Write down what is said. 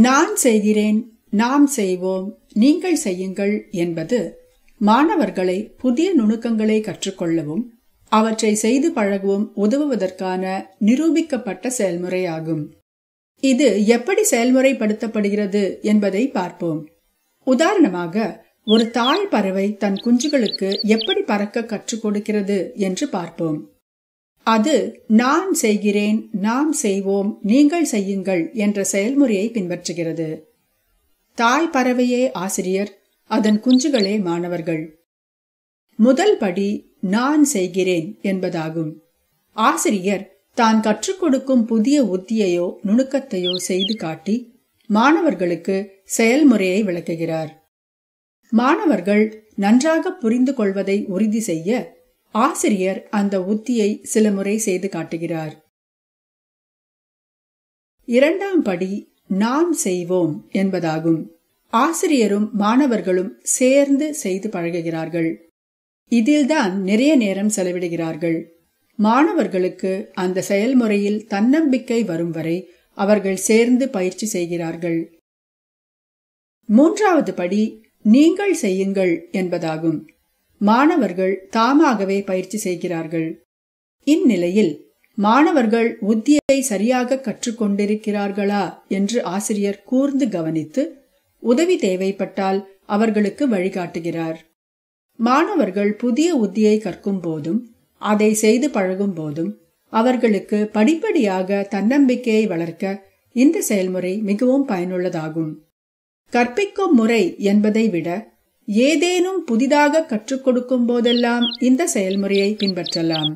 நான் செய்கிறேன் நாம் செய்வோம் நீங்கள் செய்யுங்கள் என்பது மாணவர்களை புதிய நுணுக்கங்களை கற்றுக்கொள்ளவும் அவற்றை செய்து பழகவும் உதவுவதற்கான நிரூபிக்கப்பட்ட செயல்முறையாகும். இது எப்படி செயல்முறைப்படுத்தப்படுகிறது என்பதை பார்ப்போம். உதாரணமாக ஒரு தாழ் பறவை தன் குஞ்சுகளுக்கு எப்படி பறக்க கற்றுக் கொடுக்கிறது என்று பார்ப்போம். அது நான் செய்கிறேன் நாம் செய்வோம் நீங்கள் செய்யுங்கள் என்ற செயல்முறையை பின்பற்றுகிறது. தாய் பறவையே ஆசிரியர் அதன் குஞ்சுகளே மாணவர்கள். முதல் படி நான் செய்கிறேன் என்பதாகும். ஆசிரியர் தான் கற்றுக் கொடுக்கும் புதிய உத்தியையோ நுணுக்கத்தையோ செய்து காட்டி மாணவர்களுக்கு செயல்முறையை விளக்குகிறார். மாணவர்கள் நன்றாக புரிந்து கொள்வதை உறுதி செய்ய ஆசிரியர் அந்த உத்தியை சில முறை செய்து காட்டுகிறார். இரண்டாம் படி நாம் செய்வோம் என்பதாகும். ஆசிரியரும் மாணவர்களும் சேர்ந்து செய்து பழகுகிறார்கள். இதில்தான் நிறைய நேரம் செலவிடுகிறார்கள். மாணவர்களுக்கு அந்த செயல்முறையில் தன்னம்பிக்கை வரும் வரை அவர்கள் சேர்ந்து பயிற்சி செய்கிறார்கள். மூன்றாவது படி நீங்கள் செய்யுங்கள் என்பதாகும். மாணவர்கள் தாமாகவே பயிற்சி செய்கிறார்கள். இந்நிலையில் மாணவர்கள் உத்தியை சரியாக கற்றுக்கொண்டிருக்கிறார்களா என்று ஆசிரியர் கூர்ந்து கவனித்து உதவி தேவைப்பட்டால் அவர்களுக்கு வழிகாட்டுகிறார். மாணவர்கள் புதிய உத்தியை கற்கும் போதும் அதை செய்து பழகும் போதும் அவர்களுக்கு படிப்படியாக தன்னம்பிக்கையை வளர்க்க இந்த செயல்முறை மிகவும் பயனுள்ளதாகும். கற்பிக்கும் முறை என்பதை விட ஏதேனும் புதிதாக கற்றுக் கொடுக்கும் போதெல்லாம் இந்த செயல்முறையை பின்பற்றலாம்.